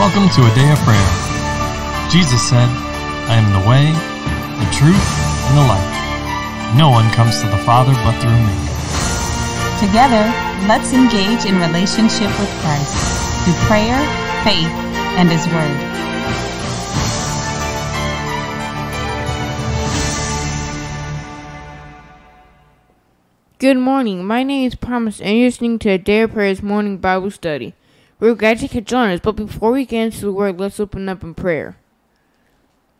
Welcome to a day of prayer. Jesus said, I am the way, the truth, and the life. No one comes to the Father but through me. Together, let's engage in relationship with Christ through prayer, faith, and His Word. Good morning. My name is Promise, and you're listening to a Day of Prayer's morning Bible study. We're glad you could join us, but before we get into the Word, let's open up in prayer.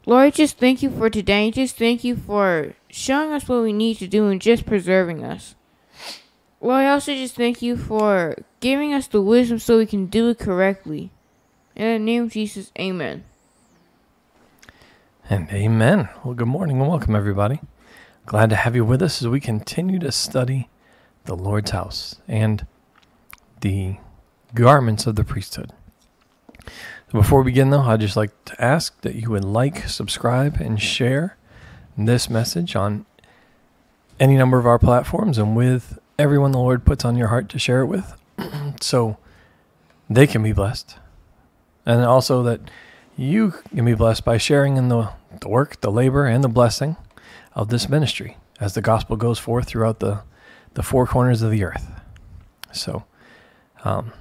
Lord, just thank you for today. Just thank you for showing us what we need to do and just preserving us. Lord, I also just thank you for giving us the wisdom so we can do it correctly. In the name of Jesus, amen. And amen. Well, good morning and welcome, everybody. Glad to have you with us as we continue to study the Lord's house and the garments of the priesthood. Before we begin, though, I'd just like to ask that you would like, subscribe, and share this message on any number of our platforms and with everyone the Lord puts on your heart to share it with so they can be blessed. And also that you can be blessed by sharing in the, the work, the labor, and the blessing of this ministry as the gospel goes forth throughout the, the four corners of the earth. So, um,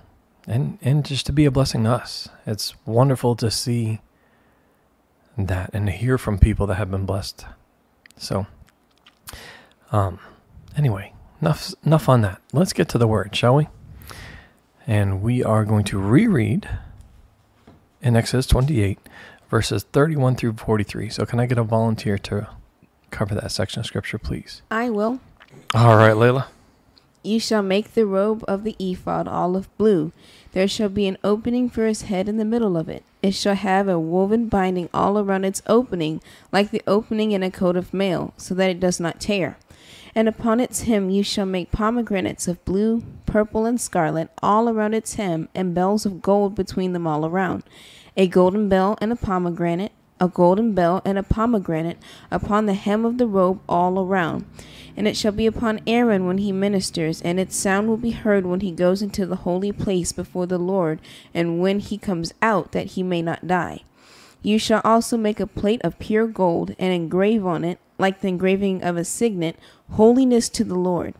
and and just to be a blessing to us. It's wonderful to see that and to hear from people that have been blessed. So, um, anyway, enough enough on that. Let's get to the word, shall we? And we are going to reread in Exodus 28, verses 31 through 43. So, can I get a volunteer to cover that section of scripture, please? I will. All right, Layla. You shall make the robe of the ephod olive blue. There shall be an opening for his head in the middle of it. It shall have a woven binding all around its opening, like the opening in a coat of mail, so that it does not tear. And upon its hem you shall make pomegranates of blue, purple, and scarlet all around its hem, and bells of gold between them all around. A golden bell and a pomegranate, a golden bell and a pomegranate upon the hem of the robe all around. And it shall be upon Aaron when he ministers, and its sound will be heard when he goes into the holy place before the Lord, and when he comes out, that he may not die. You shall also make a plate of pure gold, and engrave on it, like the engraving of a signet, holiness to the Lord.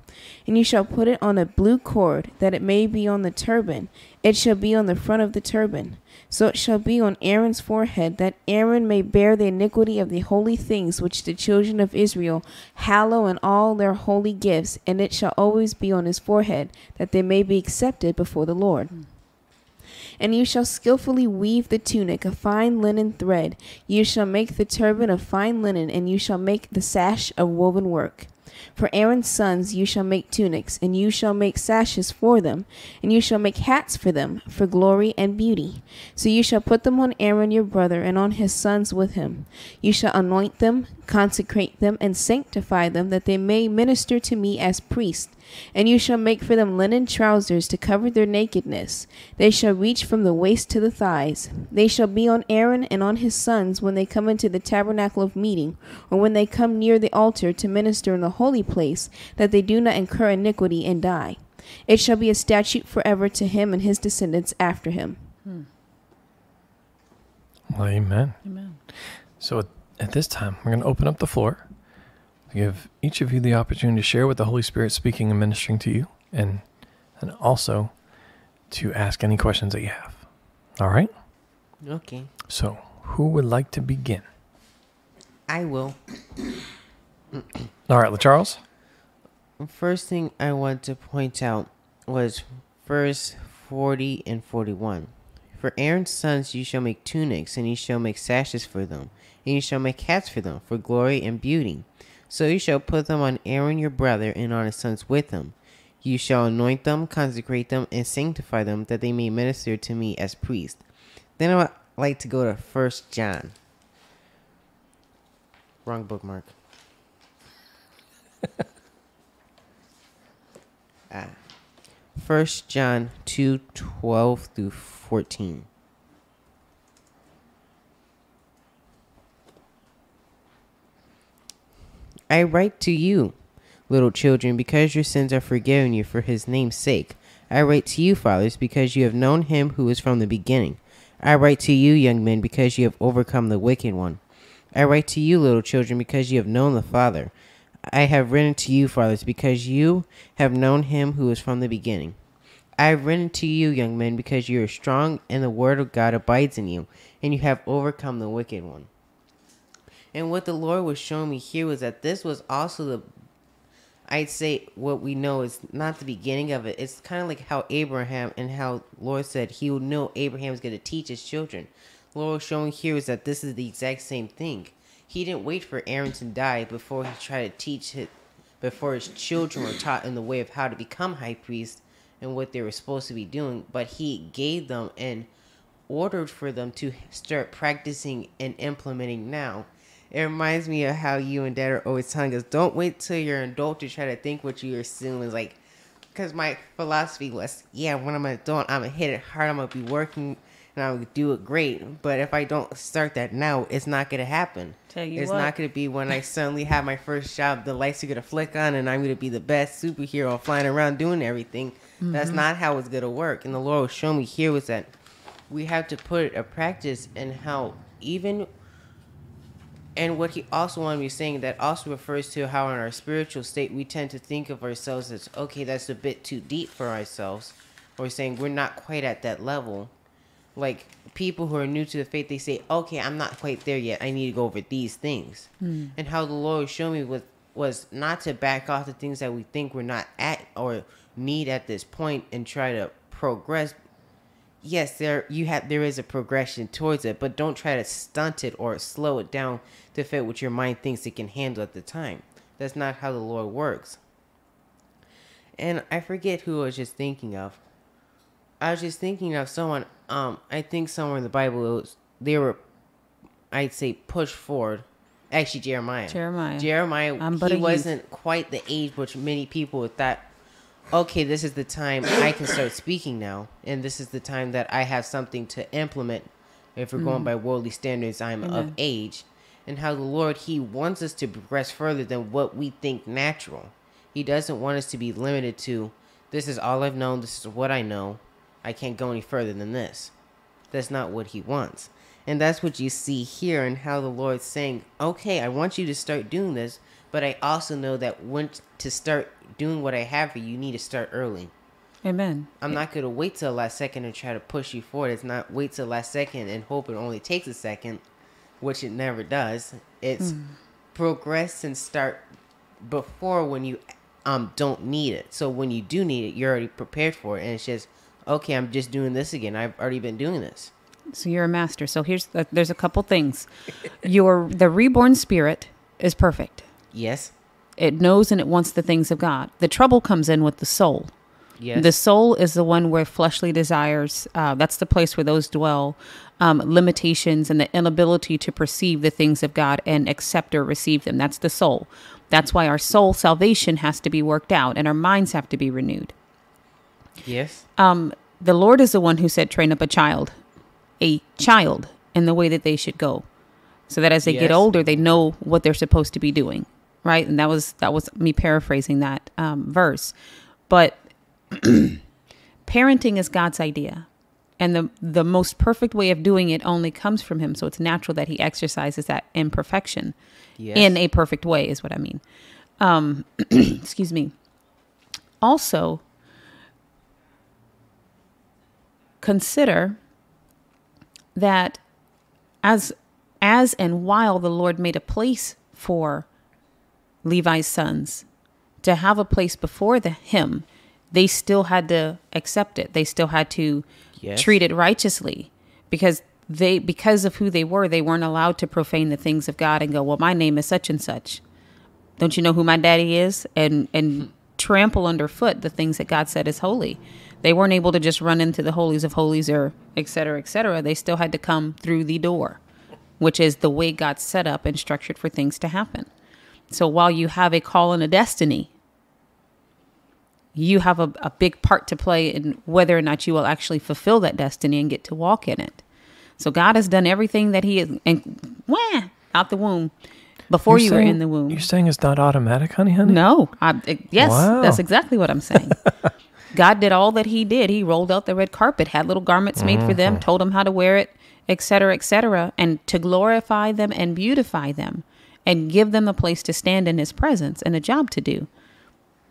And you shall put it on a blue cord, that it may be on the turban. It shall be on the front of the turban. So it shall be on Aaron's forehead, that Aaron may bear the iniquity of the holy things which the children of Israel hallow in all their holy gifts, and it shall always be on his forehead, that they may be accepted before the Lord. Hmm. And you shall skillfully weave the tunic of fine linen thread. You shall make the turban of fine linen, and you shall make the sash of woven work. For Aaron's sons you shall make tunics, and you shall make sashes for them, and you shall make hats for them, for glory and beauty. So you shall put them on Aaron your brother, and on his sons with him. You shall anoint them, consecrate them, and sanctify them, that they may minister to me as priests. And you shall make for them linen trousers to cover their nakedness. They shall reach from the waist to the thighs. They shall be on Aaron and on his sons when they come into the tabernacle of meeting, or when they come near the altar to minister in the holy place, that they do not incur iniquity and die. It shall be a statute forever to him and his descendants after him. Well, amen. Amen. So at, at this time, we're going to open up the floor to give each of you the opportunity to share what the Holy Spirit speaking and ministering to you, and and also to ask any questions that you have. All right. Okay, So, who would like to begin? I will. All right, Charles. First thing I want to point out was verse 40 and 41. For Aaron's sons you shall make tunics, and you shall make sashes for them, and you shall make hats for them, for glory and beauty. So you shall put them on Aaron your brother, and on his sons with him. You shall anoint them, consecrate them, and sanctify them, that they may minister to me as priests. Then I would like to go to First John. Wrong bookmark. ah. First John 2 12 through 14. I write to you, little children, because your sins are forgiven you for his name's sake. I write to you, fathers, because you have known him who is from the beginning. I write to you, young men, because you have overcome the wicked one. I write to you, little children, because you have known the Father. I have written to you, fathers, because you have known him who is from the beginning. I have written to you, young men, because you are strong, and the word of God abides in you, and you have overcome the wicked one. And what the Lord was showing me here was that this was also the I'd say what we know is not the beginning of it. It's kind of like how Abraham and how Lord said he would know Abraham's going to teach his children. Lord was showing here is that this is the exact same thing. He didn't wait for Aaron to die before he tried to teach it, before his children were taught in the way of how to become high priest and what they were supposed to be doing. But he gave them and ordered for them to start practicing and implementing now it reminds me of how you and dad are always telling us, don't wait till you're an adult to try to think what you assume is like, because my philosophy was, yeah, when I'm an adult, I'm gonna hit it hard, I'm gonna be working, and I'm gonna do it great. But if I don't start that now, it's not gonna happen. Tell you it's what. not gonna be when I suddenly have my first job, the lights are gonna flick on, and I'm gonna be the best superhero flying around doing everything. That's mm-hmm. not how it's gonna work. And the Lord was showing me here was that we have to put a practice in how even and what he also wanted me saying that also refers to how in our spiritual state we tend to think of ourselves as okay that's a bit too deep for ourselves. Or saying we're not quite at that level. Like people who are new to the faith they say okay i'm not quite there yet. I need to go over these things. Hmm. And how the lord showed me was was not to back off the things that we think we're not at or need at this point and try to progress yes, there you have there is a progression towards it, but don't try to stunt it or slow it down to fit what your mind thinks it can handle at the time. That's not how the Lord works. And I forget who I was just thinking of. I was just thinking of someone. Um, I think somewhere in the Bible it was they were, I'd say, pushed forward. Actually, Jeremiah. Jeremiah. Jeremiah. But he wasn't quite the age which many people thought okay, this is the time I can start speaking now, and this is the time that I have something to implement. If we're going mm. by worldly standards, I'm of age, and how the Lord He wants us to progress further than what we think natural. He doesn't want us to be limited to this is all I've known, this is what I know. I can't go any further than this. That's not what He wants. And that's what you see here, and how the Lord's saying, okay, I want you to start doing this, but I also know that when to start doing what I have for you, you need to start early. Amen. I'm not gonna wait till the last second and try to push you forward. It's not wait till the last second and hope it only takes a second, which it never does. It's progress and start before when you um don't need it. So when you do need it, you're already prepared for it, and it's just okay. I'm just doing this again. I've already been doing this. So you're a master. So here's the, there's a couple things. Your the reborn spirit is perfect. Yes, It knows and it wants the things of God. The trouble comes in with the soul. yes, The soul is the one where fleshly desires, uh, that's the place where those dwell, um, limitations and the inability to perceive the things of God and accept or receive them. That's the soul. That's why our soul salvation has to be worked out and our minds have to be renewed. yes, Um, the Lord is the one who said, train up a child, a child in the way that they should go, so that as they get older, they know what they're supposed to be doing, right? And that was that was me paraphrasing that um, verse, but parenting is God's idea, and the the most perfect way of doing it only comes from Him. So it's natural that He exercises that imperfection yes. in a perfect way, is what I mean. Um, excuse me. Also, consider that as as and while the Lord made a place for Levi's sons to have a place before the him, they still had to accept it. They still had to Yes. treat it righteously because they because of who they were, they weren't allowed to profane the things of God and go, "Well, my name is such and such." Don't you know who my daddy is? And and hmm. trample underfoot the things that God said is holy. They weren't able to just run into the holies of holies or et cetera, et cetera. They still had to come through the door, which is the way God set up and structured for things to happen. So while you have a call and a destiny, you have a, a big part to play in whether or not you will actually fulfill that destiny and get to walk in it. So God has done everything that He is, and wah, out the womb before You're you were in the womb. You're saying it's not automatic, honey, honey? No, I, it- yes, Wow. that's exactly what I'm saying. God did all that He did. He rolled out the red carpet, had little garments made for them, mm-hmm. told them how to wear it, etc., etc., and to glorify them and beautify them, and give them a place to stand in His presence and a job to do.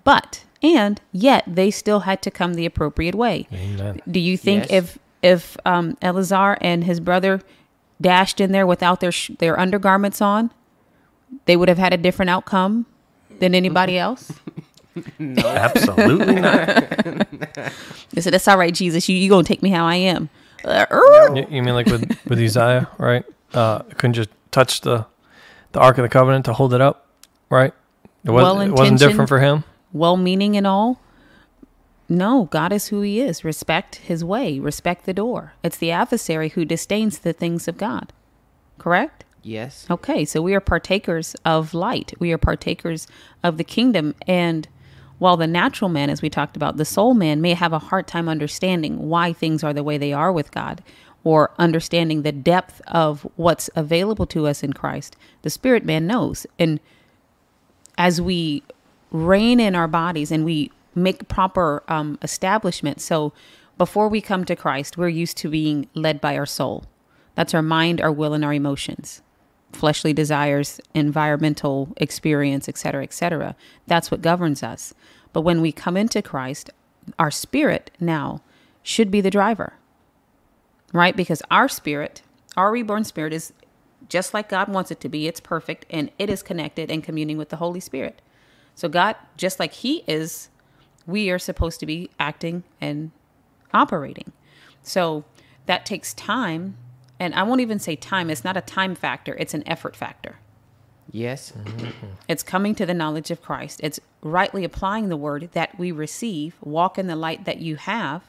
But and yet they still had to come the appropriate way. Amen. Do you think Yes. if if um, Eleazar and his brother dashed in there without their sh- their undergarments on, they would have had a different outcome than anybody else? No, absolutely not. They said, "That's all right, Jesus. You you gonna take me how I am." Uh. You, you mean like with with Uzziah, right? Uh, couldn't just touch the the Ark of the Covenant to hold it up, right? It, was, it wasn't different for him. well-meaning and all. No, God is who He is. Respect His way. Respect the door. It's the adversary who disdains the things of God. Correct. Yes. Okay, so we are partakers of light. We are partakers of the kingdom. And while the natural man, as we talked about, the soul man may have a hard time understanding why things are the way they are with God or understanding the depth of what's available to us in Christ, the spirit man knows. And as we reign in our bodies and we make proper um, establishment, so before we come to Christ, we're used to being led by our soul. That's our mind, our will, and our emotions fleshly desires, environmental experience, etc., etc. That's what governs us. But when we come into Christ, our spirit now should be the driver, right? Because our spirit, our reborn spirit, is just like God wants it to be. It's perfect and it is connected and communing with the Holy Spirit. So, God, just like He is, we are supposed to be acting and operating. So, that takes time. And I won't even say time, it's not a time factor, it's an effort factor. Yes. Mm-hmm. It's coming to the knowledge of Christ. It's rightly applying the word that we receive. Walk in the light that you have.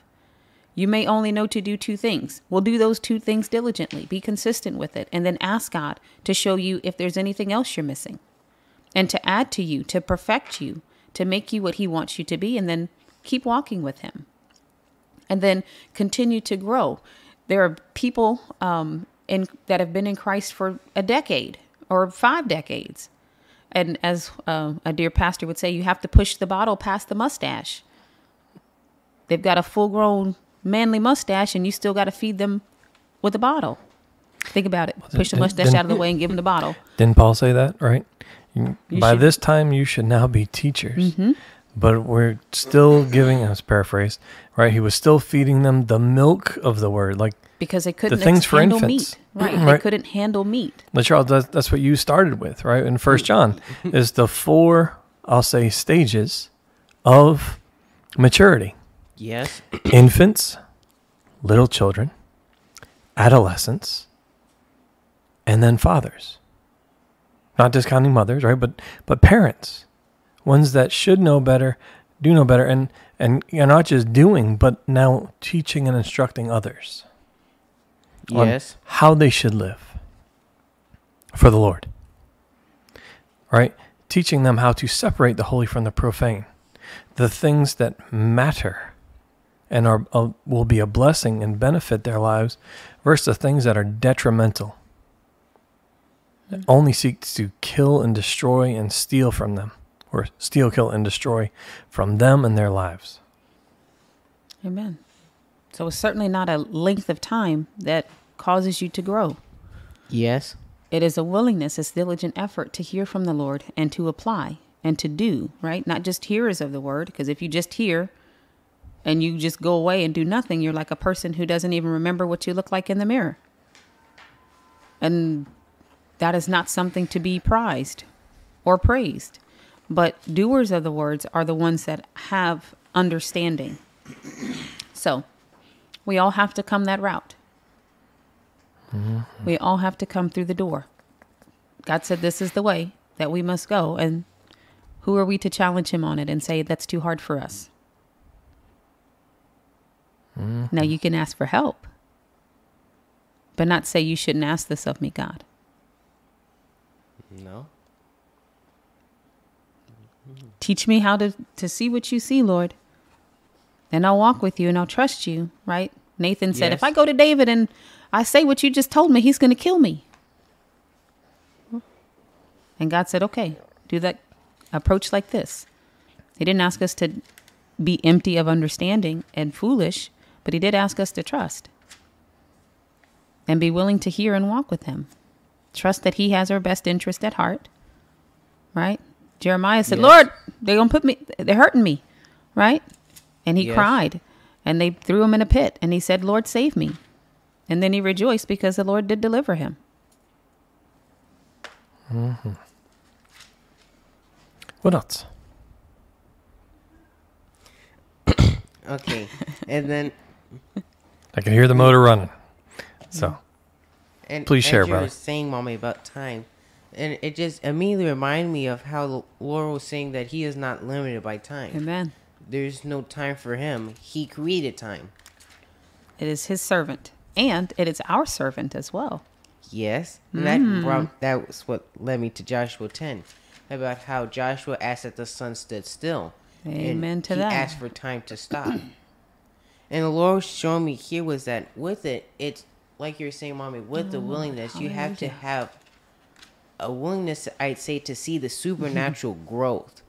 You may only know to do two things. Well, do those two things diligently. Be consistent with it. And then ask God to show you if there's anything else you're missing and to add to you, to perfect you, to make you what He wants you to be. And then keep walking with Him. And then continue to grow. There are people um, in, that have been in Christ for a decade or five decades. And as uh, a dear pastor would say, you have to push the bottle past the mustache. They've got a full grown manly mustache, and you still got to feed them with a bottle. Think about it. Push the mustache didn't- out of the way and give them the bottle. Didn't Paul say that, right? You- You By should- this time, you should now be teachers. Mm-hmm. But we're still giving, I was paraphrased, right? He was still feeding them the milk of the word. Like, Because they couldn't the things for handle infants. meat. Right. They couldn't handle meat. but Charles, that's, that's what you started with, right? In First John, is the four, I'll say, stages of maturity Yes. infants, little children, adolescents, and then fathers. Not discounting mothers, right? But but parents, ones that should know better, do know better, and and you're not just doing, but now teaching and instructing others Yes. how they should live for the Lord. Right? Teaching them how to separate the holy from the profane, the things that matter and are uh, will be a blessing and benefit their lives versus the things that are detrimental. That only seeks to kill and destroy and steal from them, or steal, kill, and destroy from them and their lives. Amen. So it's certainly not a length of time that causes you to grow. Yes. It is a willingness, it's diligent effort to hear from the Lord and to apply and to do, right? Not just hearers of the word, because if you just hear and you just go away and do nothing, you're like a person who doesn't even remember what you look like in the mirror. And that is not something to be prized or praised. But doers of the words are the ones that have understanding. So we all have to come that route. Mm-hmm. We all have to come through the door. God said this is the way that we must go. And who are we to challenge him on it and say that's too hard for us? Now mm-hmm. you can ask for help, but not say you shouldn't ask this of me, God. No. Teach me how to, to see what you see, Lord. And I'll walk with you and I'll trust you, right? Nathan said, if I go to David and I say what you just told me, he's going to kill me. And God said, okay, do that approach like this. He didn't ask us to be empty of understanding and foolish, but he did ask us to trust and be willing to hear and walk with him. Trust that he has our best interest at heart. Right? Jeremiah said, Yes. Lord, they're going to put me, they're hurting me. Right? And he Yes. cried and they threw him in a pit and he said, Lord, save me. And then he rejoiced because the Lord did deliver him. Mm-hmm. What else? Okay. and then I can hear the motor running. So, mm-hmm. and Please as share, you brother. were saying, mommy, about time, and it just immediately reminded me of how the Lord was saying that He is not limited by time. Amen. There's no time for Him. He created time. It is his servant and it is our servant as well. Yes, and that mm-hmm. brought that was what led me to Joshua ten, about how Joshua asked that the sun stood still. and Amen to he that. He asked for time to stop. And the Lord was showing me here was that with it, it's like you're saying, mommy, with Oh, the willingness, you have to have a willingness, I'd say, to see the supernatural growth.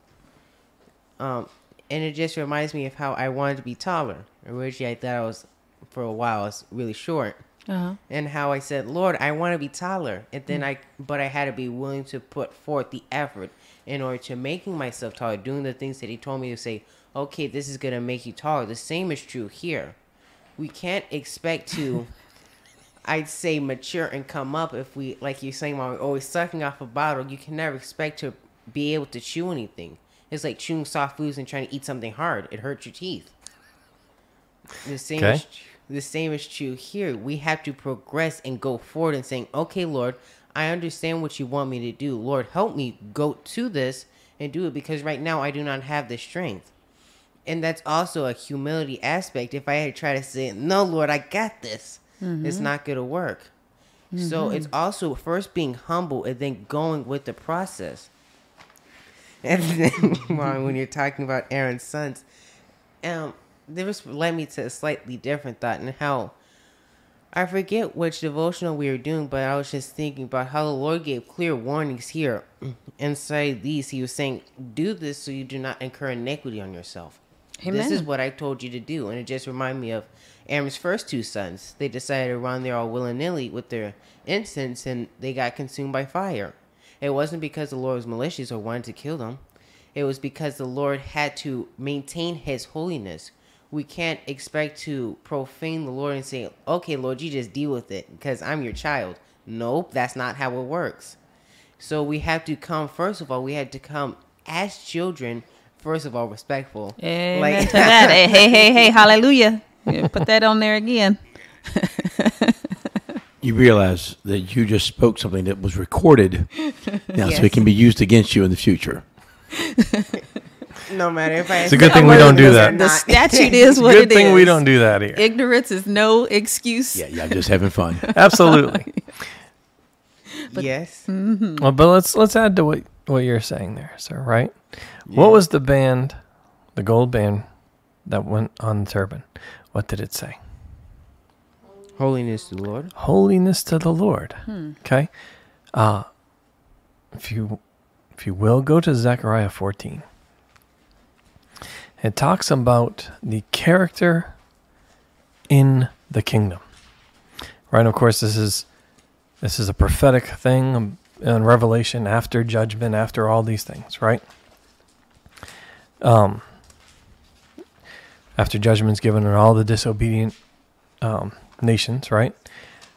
Um, and it just reminds me of how I wanted to be taller. Originally, I thought I was, for a while, I was really short Uh-huh. and how I said, Lord, I want to be taller. And then I, but I had to be willing to put forth the effort in order to making myself taller, doing the things that He told me to say, okay, this is going to make you taller. The same is true here. We can't expect to, I'd say, mature and come up if we, like you're saying, while we're always sucking off a bottle. You can never expect to be able to chew anything. It's like chewing soft foods and trying to eat something hard. It hurts your teeth. The same Okay. is the same is true here. We have to progress and go forward and saying, "Okay, Lord, I understand what you want me to do. Lord, help me go to this and do it because right now I do not have the strength." And that's also a humility aspect. If I had to try to say, "No, Lord, I got this," it's not going to work. So it's also first being humble and then going with the process. And then when you're talking about Aaron's sons, um, this led me to a slightly different thought and how I forget which devotional we were doing, but I was just thinking about how the Lord gave clear warnings here. Inside these, He was saying, "Do this so you do not incur iniquity on yourself." This is what I told you to do, and it just reminded me of Aaron's first two sons. They decided to run there all willy nilly with their incense, and they got consumed by fire. It wasn't because the Lord was malicious or wanted to kill them. It was because the Lord had to maintain His holiness. We can't expect to profane the Lord and say, "Okay, Lord, you just deal with it because I'm your child." Nope, that's not how it works. So we have to come. First of all, we had to come as children. First of all, respectful. Amen to that. Hey, hey, hey, hey, hallelujah. Put that on there again. You realize that you just spoke something that was recorded now, so it can be used against you in the future. no matter if I. It's a good thing we don't do that. The statute is what it is. good thing we don't do that here. Ignorance is no excuse. Yeah, yeah, I'm just having fun. Absolutely. But, yes. Mm-hmm. well, but let's let's add to what what you're saying there, sir. Right? What was the band, the gold band, that went on the turban? What did it say? Holiness to the Lord. Holiness to the Lord. Okay. Uh if you if you will go to Zechariah 14. It talks about the character in the kingdom. Right? Of course, this is this is a prophetic thing um, in Revelation after judgment, after all these things, right? Um, after judgment's given on all the disobedient um, nations, right?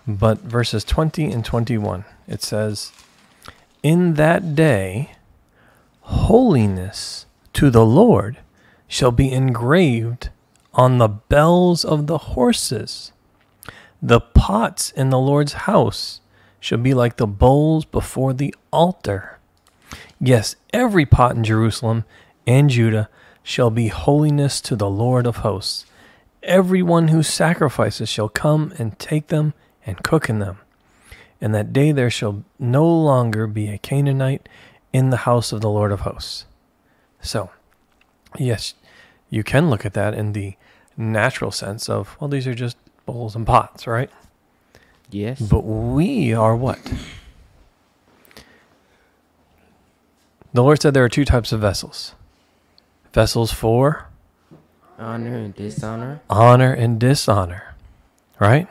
But verses 20 and 21, it says, In that day, holiness to the Lord shall be engraved on the bells of the horses. The pots in the Lord's house shall be like the bowls before the altar. Yes, every pot in Jerusalem and Judah shall be holiness to the Lord of hosts. Everyone who sacrifices shall come and take them and cook in them. And that day there shall no longer be a Canaanite in the house of the Lord of hosts. So, yes, you can look at that in the natural sense of, well, these are just bowls and pots, right? Yes. But we are what? The Lord said there are two types of vessels vessels for Honor and dishonor. honor and dishonor, right?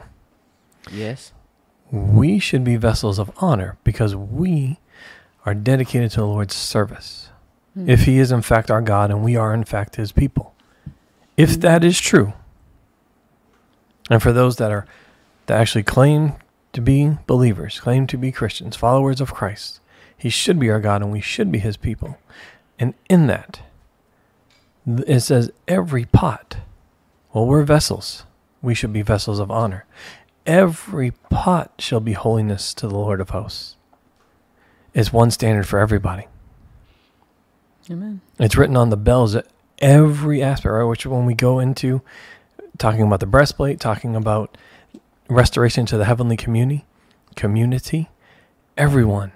Yes. We should be vessels of honor because we are dedicated to the Lord's service. Hmm. If He is in fact our God and we are in fact His people. If hmm. that is true, and for those that are that actually claim to be believers, claim to be Christians, followers of Christ, He should be our God and we should be His people. And in that, th- it says every pot. Well, we're vessels. We should be vessels of honor. Every pot shall be holiness to the Lord of hosts. It's one standard for everybody. Amen. It's written on the bells at every aspect, right? Which when we go into talking about the breastplate, talking about restoration to the heavenly community, community, everyone,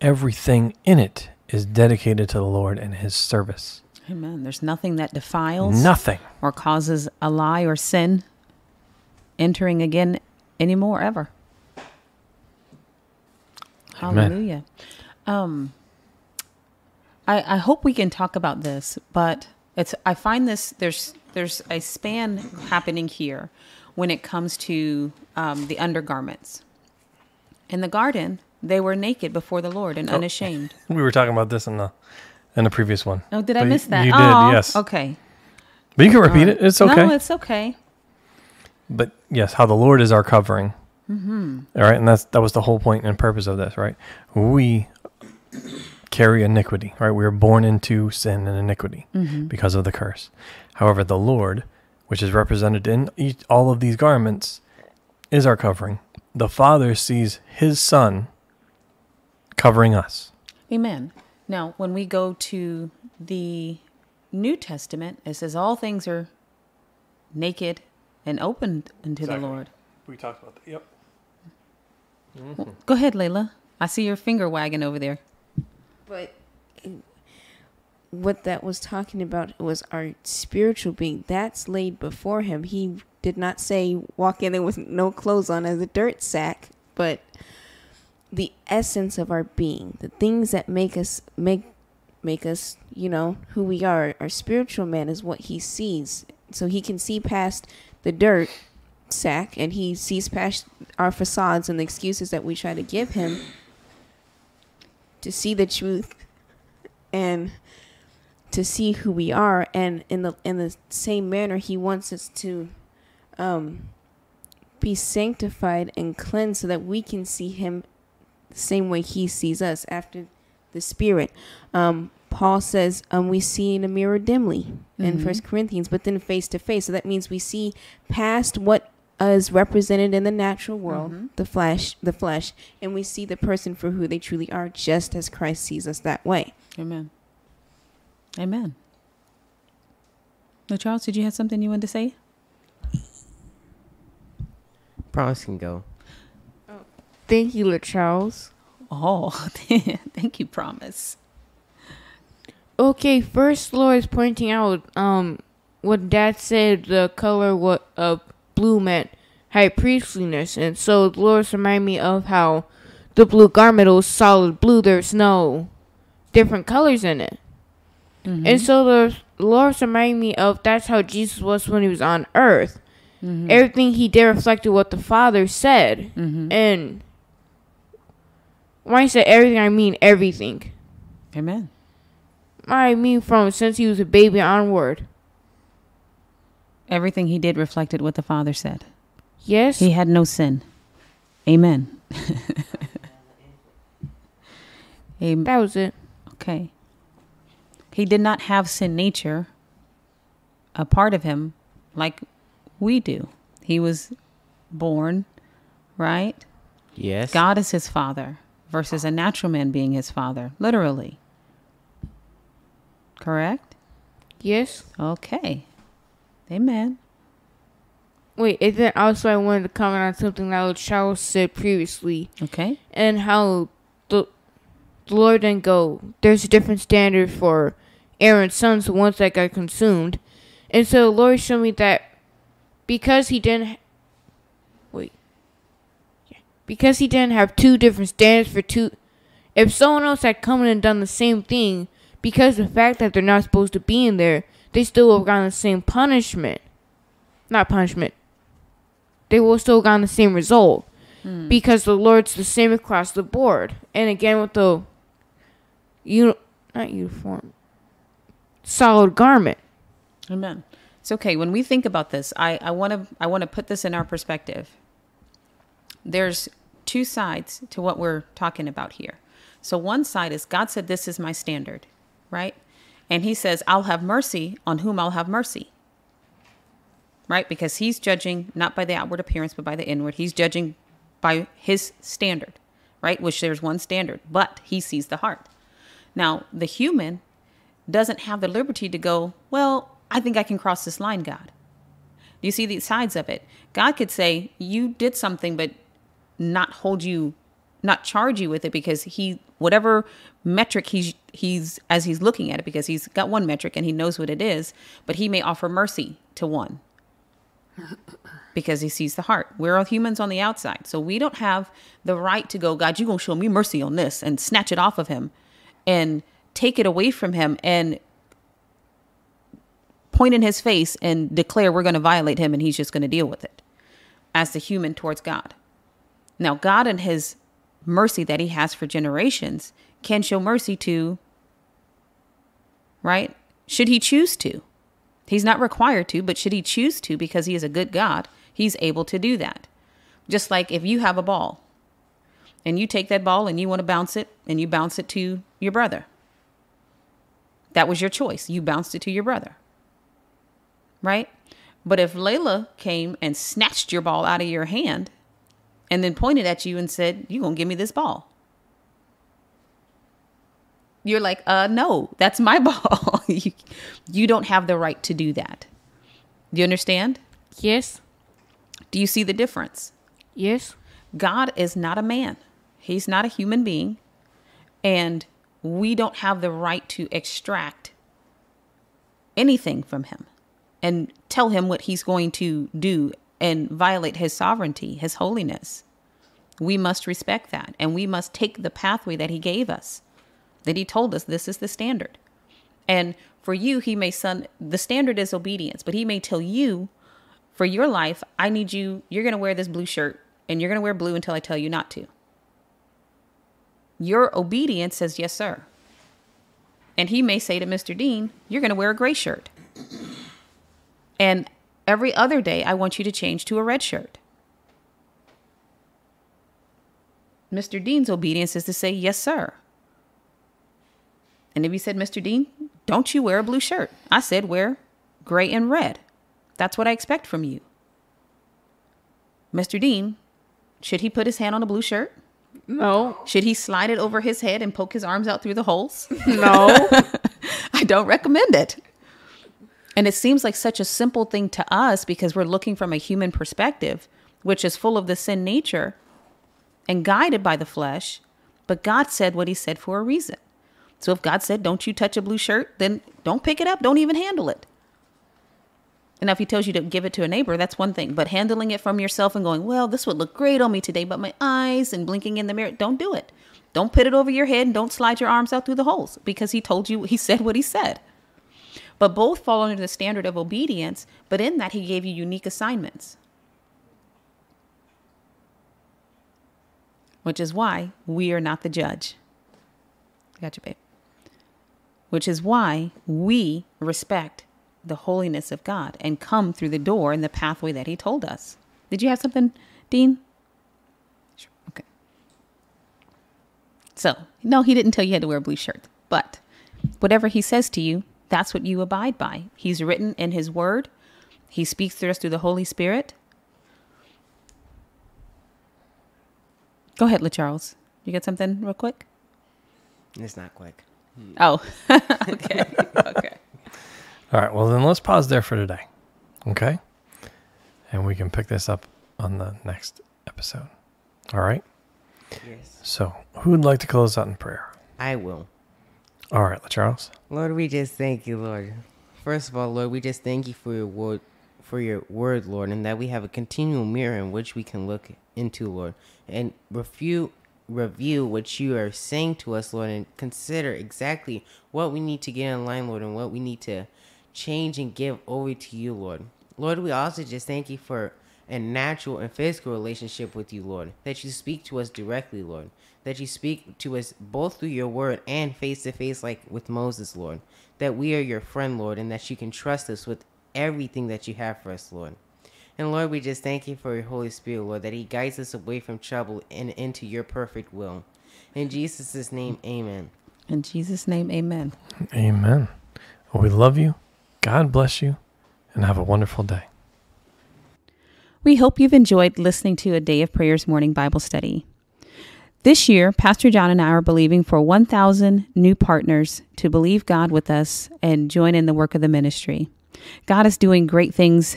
everything in it is dedicated to the Lord and his service. Amen. There's nothing that defiles Nothing. or causes a lie or sin entering again anymore ever. Amen. Hallelujah. Um I I hope we can talk about this, but it's I find this there's there's a span happening here when it comes to um, the undergarments. In the garden, they were naked before the Lord and unashamed. We were talking about this in the in the previous one. Oh, did I miss that? You oh, did, yes. Okay. But you can repeat it. It's okay. No, it's okay. but yes, how the Lord is our covering. Mm-hmm. All right, and that's that was the whole point and purpose of this, right? We carry iniquity, right? We are born into sin and iniquity because of the curse. However, the Lord, which is represented in each, all of these garments, is our covering. The Father sees His Son covering us. Amen. Now, when we go to the New Testament, it says all things are naked and open unto the Lord. We talked about that. Yep. Mm-hmm. Go ahead, Layla. I see your finger wagging over there. But what that was talking about was our spiritual being. That's laid before him. He did not say walk in there with no clothes on as a dirt sack, but the essence of our being, the things that make us make make us, you know, who we are. Our spiritual man is what he sees. So he can see past the dirt sack and he sees past our facades and the excuses that we try to give him to see the truth and to see who we are and in the in the same manner he wants us to um be sanctified and cleansed so that we can see him the same way he sees us after the spirit um paul says um we see in a mirror dimly in first corinthians but then face to face so that means we see past what is represented in the natural world the flesh the flesh and we see the person for who they truly are just as christ sees us that way Amen. Amen. No, Charles, did you have something you wanted to say? Promise can go. Thank you, Charles. Oh, thank you, Promise. Okay, first Lord is pointing out um what Dad said the color what of blue meant high priestliness, and so the Lord remind me of how the blue garment was solid blue. There's no different colors in it, mm-hmm. and so the Lord remind me of that's how Jesus was when he was on earth. Mm-hmm. Everything he did reflected what the Father said, mm-hmm. and when I say everything, I mean everything. Amen. I mean from since he was a baby onward. Everything he did reflected what the Father said. Yes. He had no sin. Amen. Amen. that was it. Okay. He did not have sin nature, a part of him, like we do. He was born, right? Yes. God is his father versus a natural man being his father, literally. Correct? Yes. Okay. Amen. Wait, and then also I wanted to comment on something that Charles said previously, Okay. and how the the Lord didn't go. There's a different standard for Aaron's sons, the ones that got consumed, and so the Lord showed me that because he didn't. Ha- Wait. Yeah. Because he didn't have two different standards for two. If someone else had come in and done the same thing, because the fact that they're not supposed to be in there, they still would have gotten the same punishment. Not punishment. They will still gotten the same result hmm. because the Lord's the same across the board. And again, with the you not uniform, solid garment. Amen. It's okay. When we think about this, I, I want to I want to put this in our perspective. There's two sides to what we're talking about here. So one side is God said this is my standard, right? And he says, I'll have mercy on whom I'll have mercy. Right? Because he's judging not by the outward appearance, but by the inward. He's judging by his standard, right? Which there's one standard, but he sees the heart. Now, the human doesn't have the liberty to go, well, I think I can cross this line, God. You see the sides of it? God could say, you did something, but not hold you, not charge you with it because he, whatever metric he's, he's, as he's looking at it, because he's got one metric and he knows what it is, but he may offer mercy to one because he sees the heart. We're all humans on the outside. So we don't have the right to go, God, you're going to show me mercy on this and snatch it off of him and take it away from him and point in his face and declare we're going to violate him and he's just going to deal with it as the human towards God. Now, God and his mercy that he has for generations can show mercy to, right? Should he choose to? He's not required to, but should he choose to, because he is a good God, he's able to do that. Just like if you have a ball and you take that ball and you want to bounce it and you bounce it to your brother. That was your choice. You bounced it to your brother. Right? But if Layla came and snatched your ball out of your hand and then pointed at you and said, You're going to give me this ball. You're like, uh, no, that's my ball. you, you don't have the right to do that. Do you understand? Yes. Do you see the difference? Yes. God is not a man. He's not a human being. And we don't have the right to extract anything from him and tell him what he's going to do and violate his sovereignty, his holiness. We must respect that and we must take the pathway that he gave us, that he told us this is the standard. And for you, he may son the standard is obedience, but he may tell you for your life, I need you, you're going to wear this blue shirt and you're going to wear blue until I tell you not to. Your obedience says, yes, sir. And he may say to Mr. Dean, you're going to wear a gray shirt. And every other day, I want you to change to a red shirt. Mr. Dean's obedience is to say, yes, sir. And if he said, Mr. Dean, don't you wear a blue shirt? I said, wear gray and red. That's what I expect from you. Mr. Dean, should he put his hand on a blue shirt? No. Should he slide it over his head and poke his arms out through the holes? No. I don't recommend it. And it seems like such a simple thing to us because we're looking from a human perspective, which is full of the sin nature and guided by the flesh. But God said what he said for a reason. So if God said, don't you touch a blue shirt, then don't pick it up. Don't even handle it. And now, if he tells you to give it to a neighbor, that's one thing. But handling it from yourself and going, well, this would look great on me today, but my eyes and blinking in the mirror, don't do it. Don't put it over your head and don't slide your arms out through the holes because he told you, he said what he said. But both fall under the standard of obedience, but in that he gave you unique assignments. Which is why we are not the judge. Gotcha, babe. Which is why we respect the holiness of God and come through the door in the pathway that He told us. Did you have something, Dean? Sure. Okay. So, no, He didn't tell you you had to wear a blue shirt, but whatever He says to you, that's what you abide by. He's written in His Word, He speaks to us through the Holy Spirit. Go ahead, LeCharles. You got something real quick? It's not quick. Oh, okay. okay. All right. Well, then let's pause there for today. Okay. And we can pick this up on the next episode. All right. Yes. So, who would like to close out in prayer? I will. All right, Charles. Lord, we just thank you, Lord. First of all, Lord, we just thank you for your word, for your word, Lord, and that we have a continual mirror in which we can look into, Lord, and refute review what you are saying to us, Lord, and consider exactly what we need to get in line, Lord, and what we need to change and give over to you, Lord. Lord, we also just thank you for a natural and physical relationship with you, Lord. That you speak to us directly, Lord. That you speak to us both through your word and face to face, like with Moses, Lord. That we are your friend, Lord, and that you can trust us with everything that you have for us, Lord. And Lord, we just thank you for your Holy Spirit, Lord, that He guides us away from trouble and into your perfect will. In Jesus' name, amen. In Jesus' name, amen. Amen. Well, we love you. God bless you. And have a wonderful day. We hope you've enjoyed listening to a Day of Prayers morning Bible study. This year, Pastor John and I are believing for 1,000 new partners to believe God with us and join in the work of the ministry. God is doing great things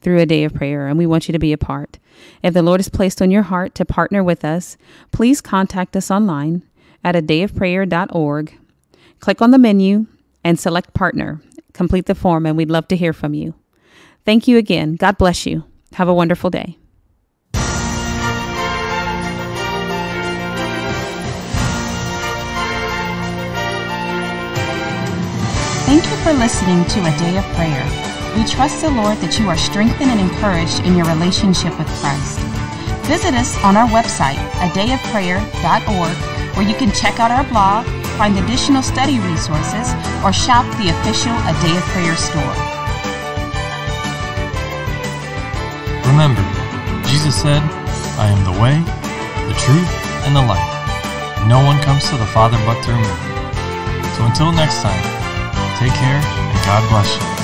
through a day of prayer, and we want you to be a part. If the Lord has placed on your heart to partner with us, please contact us online at a dayofprayer.org. Click on the menu and select partner. Complete the form, and we'd love to hear from you. Thank you again. God bless you. Have a wonderful day. Thank you for listening to A Day of Prayer. We trust the Lord that you are strengthened and encouraged in your relationship with Christ. Visit us on our website, adayofprayer.org, where you can check out our blog, find additional study resources, or shop the official A Day of Prayer store. Remember, Jesus said, I am the way, the truth, and the life. No one comes to the Father but through me. So until next time, take care and God bless you.